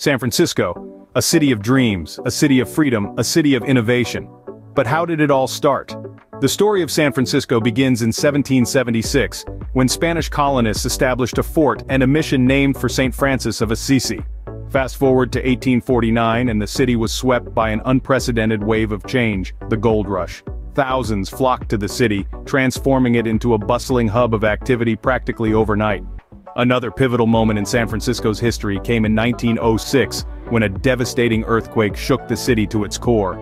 San Francisco, a city of dreams, a city of freedom, a city of innovation. But how did it all start? The story of San Francisco begins in 1776, when Spanish colonists established a fort and a mission named for St. Francis of Assisi. Fast forward to 1849 and the city was swept by an unprecedented wave of change, the gold rush. Thousands flocked to the city, transforming it into a bustling hub of activity practically overnight. Another pivotal moment in San Francisco's history came in 1906, when a devastating earthquake shook the city to its core.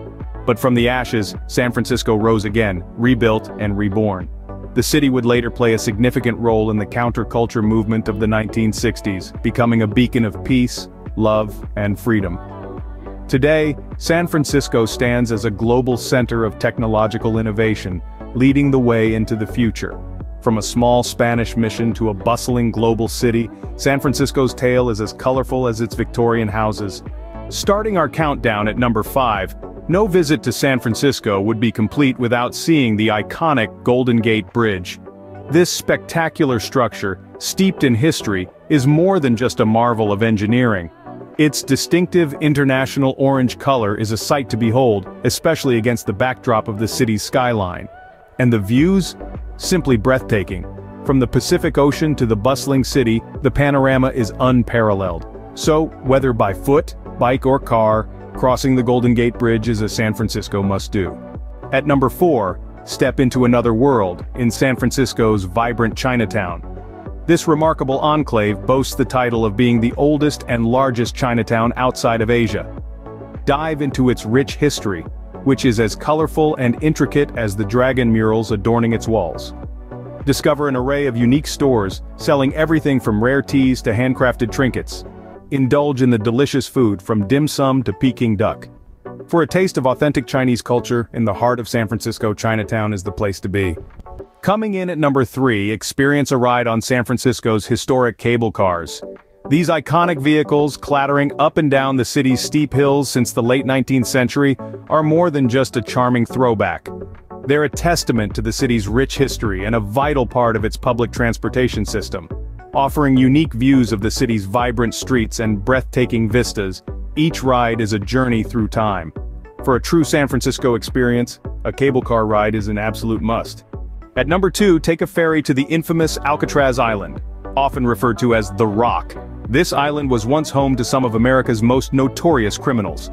But from the ashes, San Francisco rose again, rebuilt and reborn. The city would later play a significant role in the counterculture movement of the 1960s, becoming a beacon of peace, love, and freedom. Today, San Francisco stands as a global center of technological innovation, leading the way into the future. From a small Spanish mission to a bustling global city, San Francisco's tale is as colorful as its Victorian houses. Starting our countdown at number 5, no visit to San Francisco would be complete without seeing the iconic Golden Gate Bridge. This spectacular structure, steeped in history, is more than just a marvel of engineering. Its distinctive international orange color is a sight to behold, especially against the backdrop of the city's skyline. And the views? Simply breathtaking. From the Pacific Ocean to the bustling city, the panorama is unparalleled. So, whether by foot, bike or car, crossing the Golden Gate Bridge is a San Francisco must-do. At number 4, step into another world, in San Francisco's vibrant Chinatown. This remarkable enclave boasts the title of being the oldest and largest Chinatown outside of Asia. Dive into its rich history, which is as colorful and intricate as the dragon murals adorning its walls. Discover an array of unique stores, selling everything from rare teas to handcrafted trinkets, Indulge in the delicious food from dim sum to Peking duck. For a taste of authentic Chinese culture, in the heart of San Francisco Chinatown is the place to be. Coming in at number 3, experience a ride on San Francisco's historic cable cars. These iconic vehicles, clattering up and down the city's steep hills since the late 19th century, are more than just a charming throwback. They're a testament to the city's rich history and a vital part of its public transportation system offering unique views of the city's vibrant streets and breathtaking vistas, each ride is a journey through time. For a true San Francisco experience, a cable car ride is an absolute must. At number 2 take a ferry to the infamous Alcatraz Island, often referred to as The Rock. This island was once home to some of America's most notorious criminals.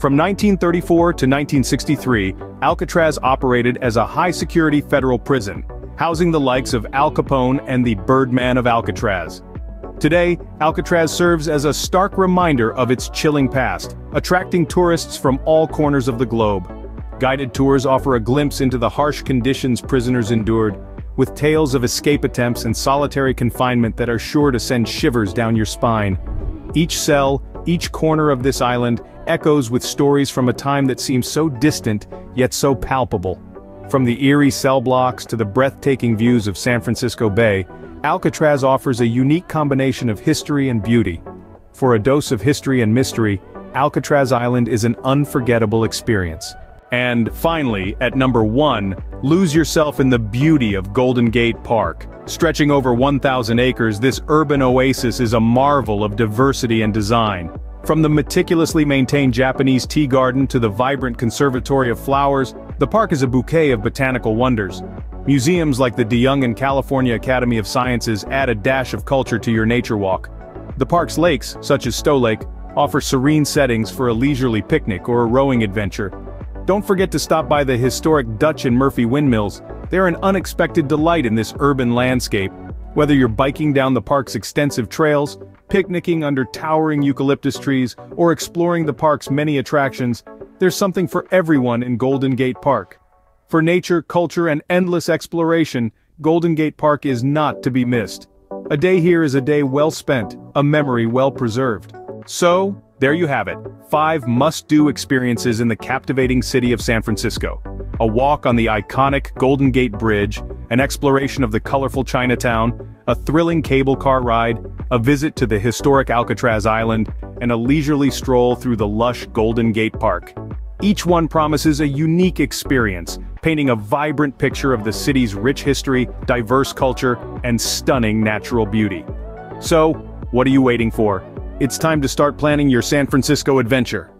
From 1934 to 1963, Alcatraz operated as a high-security federal prison, housing the likes of Al Capone and the Birdman of Alcatraz. Today, Alcatraz serves as a stark reminder of its chilling past, attracting tourists from all corners of the globe. Guided tours offer a glimpse into the harsh conditions prisoners endured, with tales of escape attempts and solitary confinement that are sure to send shivers down your spine. Each cell, each corner of this island, echoes with stories from a time that seems so distant, yet so palpable. From the eerie cell blocks to the breathtaking views of San Francisco Bay, Alcatraz offers a unique combination of history and beauty. For a dose of history and mystery, Alcatraz Island is an unforgettable experience. And finally, at number 1, lose yourself in the beauty of Golden Gate Park. Stretching over 1,000 acres, this urban oasis is a marvel of diversity and design. From the meticulously maintained Japanese tea garden to the vibrant conservatory of flowers, the park is a bouquet of botanical wonders. Museums like the DeYoung and California Academy of Sciences add a dash of culture to your nature walk. The park's lakes, such as Stow Lake, offer serene settings for a leisurely picnic or a rowing adventure. Don't forget to stop by the historic Dutch and Murphy windmills, they're an unexpected delight in this urban landscape. Whether you're biking down the park's extensive trails, picnicking under towering eucalyptus trees, or exploring the park's many attractions, there's something for everyone in Golden Gate Park. For nature, culture, and endless exploration, Golden Gate Park is not to be missed. A day here is a day well spent, a memory well preserved. So, there you have it, five must-do experiences in the captivating city of San Francisco. A walk on the iconic Golden Gate Bridge, an exploration of the colorful Chinatown, a thrilling cable car ride, a visit to the historic Alcatraz Island, and a leisurely stroll through the lush Golden Gate Park. Each one promises a unique experience, painting a vibrant picture of the city's rich history, diverse culture, and stunning natural beauty. So, what are you waiting for? It's time to start planning your San Francisco adventure.